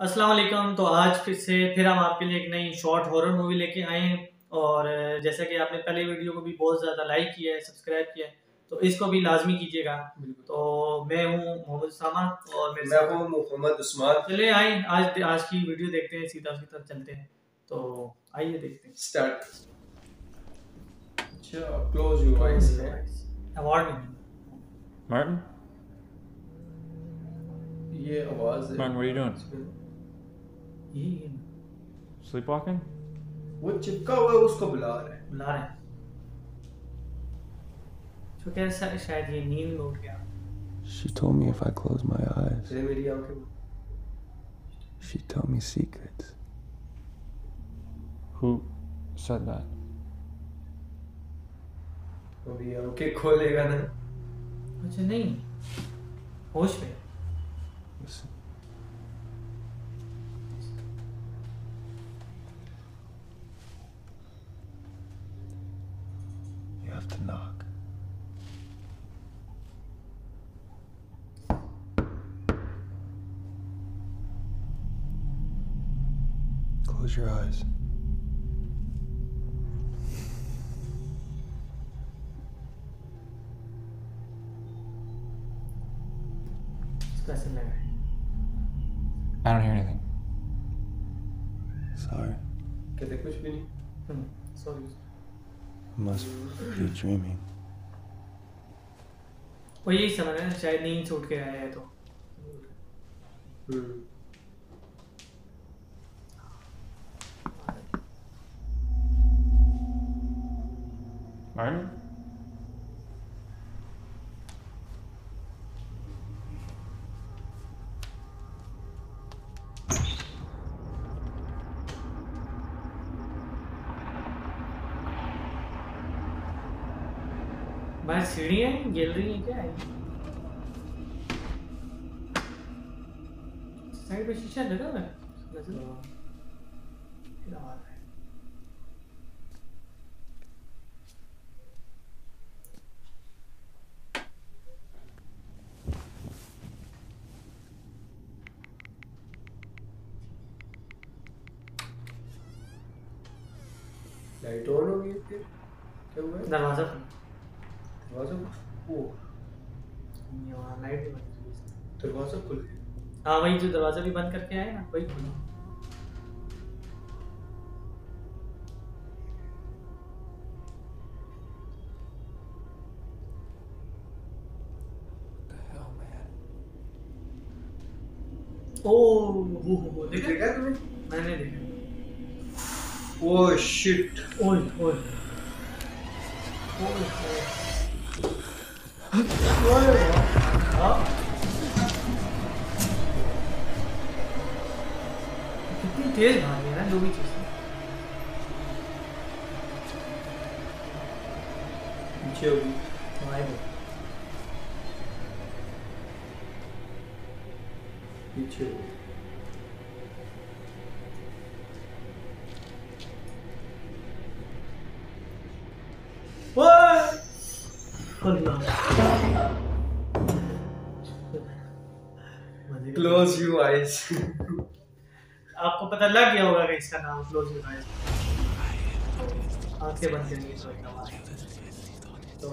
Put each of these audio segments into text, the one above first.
अस्सलाम वालेकुम। तो आज फिर से फिर हम आपके लिए एक नई शॉर्ट हॉरर मूवी लेके आए हैं। और जैसा कि आपने पहले वीडियो को भी बहुत ज़्यादा लाइक किया है सब्सक्राइब किया है तो इसको भी लाजमी कीजिएगा। तो मैं हूँ मोहम्मद सामा और मेरे मैं हूँ मोहम्मद उस्मान। चले आए आज आज की वीडियो देखते हैं सीधा सीधा चलते हैं। तो आइए देखते हैं। स्टार्ट अच्छा close your eyes award Martin? ये आवाज़ है। Martin, what are you doing? ये Sleepwalking? वो चिपका हुआ है उसको बुला रहा है बुला रहे हैं तो कैसा शायद ये नींद में उठ गया She told me if I close my eyes, she'd tell me secrets. Who said that? अभी आँखें खोलेगा ना अच्छा नहीं होश में have to knock. Close your eyes. I don't hear anything. Sorry. Sorry. Must be dreaming. वो यही समझ रहे हैं शायद नींद छूट उठ के आया है तो हम्म Martin? बाहर सीढ़ी है गैलरी है क्या? है साइड पे शीशा लगा हुआ है? फिर लाइट ऑन हो गई फिर। क्या हुआ? दरवाज़ा दरवाज़ा वहाँ लाइट भी बंद की है। दरवाज़ा खुल गया। हाँ वही जो दरवाज़ा भी बंद करके आए ना वही खुला? ओ वो वो देखा? देखा तुमने मैंने देखा। ओ शिट ओए। ओए ओए। ओए हाँ कितनी तेज भागी है ना जो भी चीज़ है। पीछे होगी हमारे को। पीछे होगी ओए! अल्लाह। मज़े का- क्लोज योर आईज आपको पता लग गया होगा कि इसका नाम क्लोज योर आइज़ आँखें बंद करनी है तो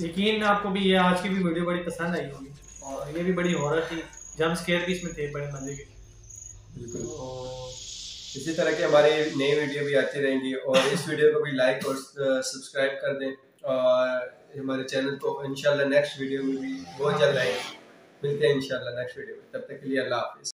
यकीन आपको भी ये आज की भी वीडियो बड़ी पसंद आई होगी। और ये भी बड़ी हॉरर थी। जंप स्केयर भी इसमें थे बड़े मज़े के। बिल्कुल। तो इसी तरह की हमारी नई वीडियो भी आती रहेंगी और इस वीडियो को भी लाइक और सब्सक्राइब कर दें। और हमारे चैनल को इनशाला नेक्स्ट वीडियो में भी बहुत जल्द आएँगे। मिलते हैं इनशाला नेक्स्ट वीडियो में। तब तक के लिए अल्लाह हाफिज़।